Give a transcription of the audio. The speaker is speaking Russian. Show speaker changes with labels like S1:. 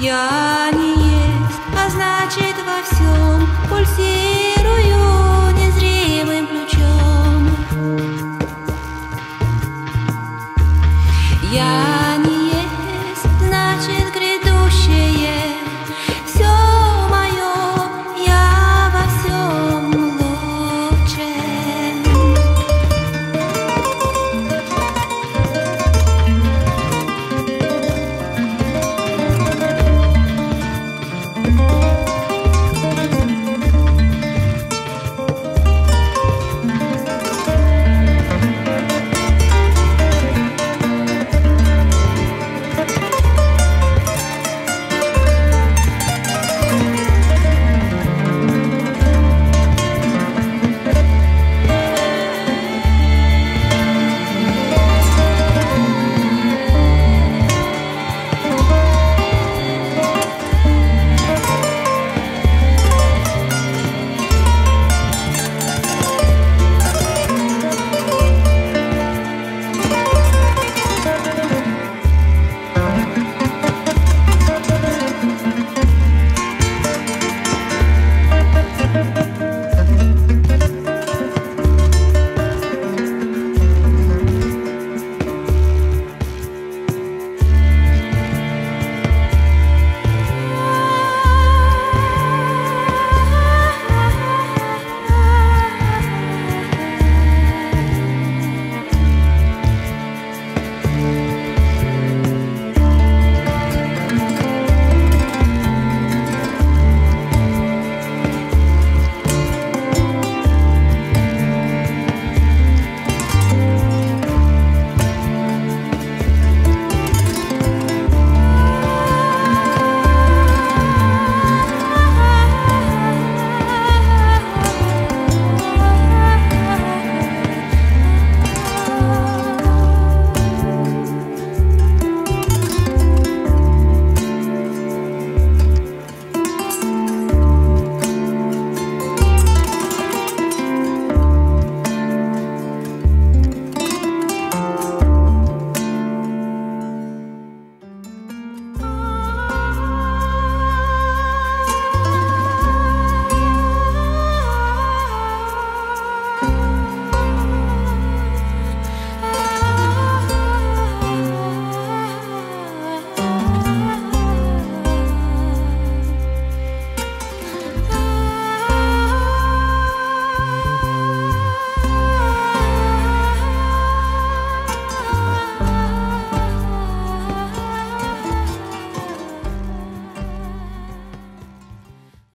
S1: Я не есть, а значит во всем пульсирует.